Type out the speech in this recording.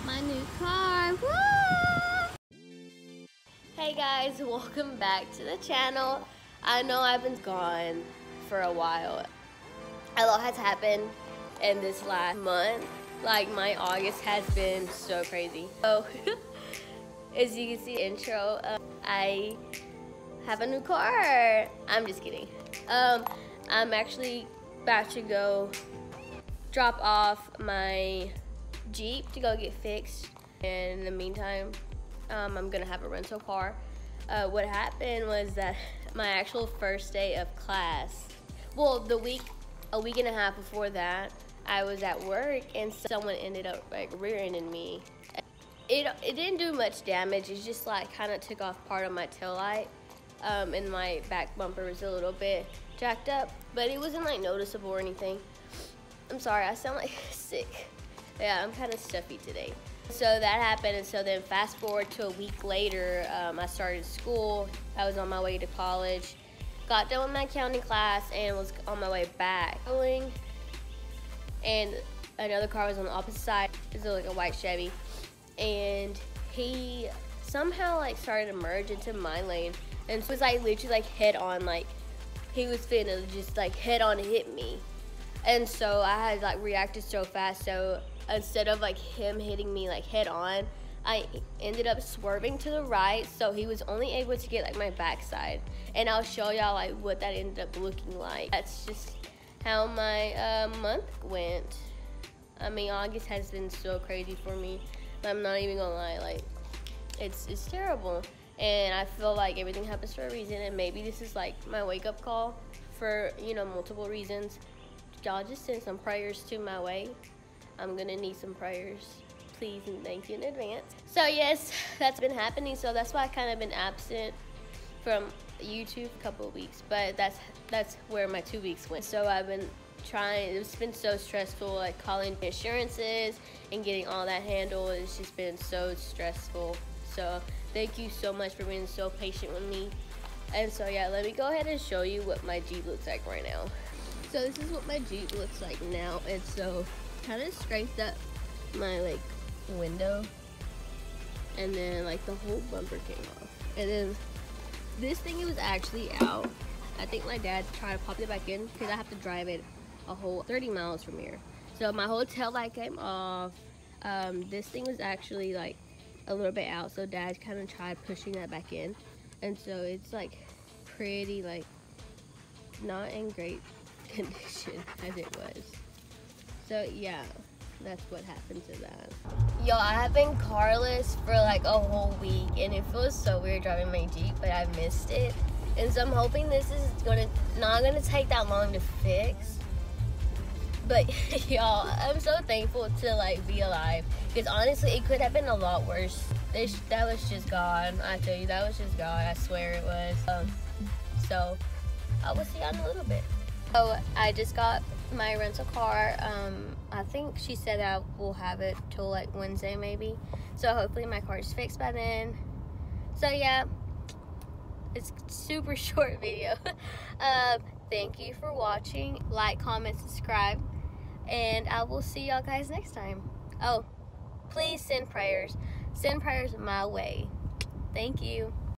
got my new car. Woo! Hey guys, welcome back to the channel. I know I've been gone for a while. A lot has happened in this last month. Like my August has been so crazy. So, as you can see intro, uh, I have a new car. I'm just kidding. Um, I'm actually about to go drop off my Jeep to go get fixed. And in the meantime, um, I'm gonna have a rental car. Uh, what happened was that my actual first day of class, well, the week, a week and a half before that, I was at work and someone ended up like rear-ending me. It, it didn't do much damage. It just like kind of took off part of my tail light. Um, and my back bumper was a little bit jacked up, but it wasn't like noticeable or anything. I'm sorry, I sound like sick. Yeah, I'm kind of stuffy today. So that happened, and so then fast forward to a week later, um, I started school. I was on my way to college, got done with my accounting class, and was on my way back. And another car was on the opposite side. It was like a white Chevy, and he somehow like started to merge into my lane, and it was like literally like head on, like he was finna just like head on hit me. And so I had like reacted so fast, so instead of like him hitting me like head on, I ended up swerving to the right, so he was only able to get like my backside. And I'll show y'all like what that ended up looking like. That's just how my uh, month went. I mean, August has been so crazy for me. I'm not even gonna lie, like it's it's terrible. And I feel like everything happens for a reason, and maybe this is like my wake up call for you know multiple reasons. Y'all just send some prayers to my way. I'm gonna need some prayers. Please and thank you in advance. So yes, that's been happening. So that's why I kind of been absent from YouTube a couple weeks. But that's that's where my two weeks went. So I've been trying. It's been so stressful, like calling insurances and getting all that handled. It's just been so stressful. So thank you so much for being so patient with me. And so yeah, let me go ahead and show you what my Jeep looks like right now. So this is what my Jeep looks like now. And so kind of scraped up my like window and then like the whole bumper came off. And then this thing it was actually out. I think my dad tried to pop it back in because I have to drive it a whole 30 miles from here. So my whole tail light came off. Um, this thing was actually like a little bit out so dad kind of tried pushing that back in. And so it's like pretty like not in great condition as it was so yeah, that's what happened to that. Yo, I have been carless for like a whole week and it feels so weird driving my Jeep, but I missed it. And so I'm hoping this is gonna not gonna take that long to fix. But y'all, I'm so thankful to like be alive. Because honestly, it could have been a lot worse. This, that was just God. I tell you, that was just God. I swear it was. Um, so, I will see y'all in a little bit. So, I just got my rental car um i think she said i will have it till like wednesday maybe. So hopefully my car is fixed by then. So yeah. It's super short video. Uh, thank you for watching. Like comment subscribe. And i will see y'all guys next time. Oh please send prayers. Send prayers my way. Thank you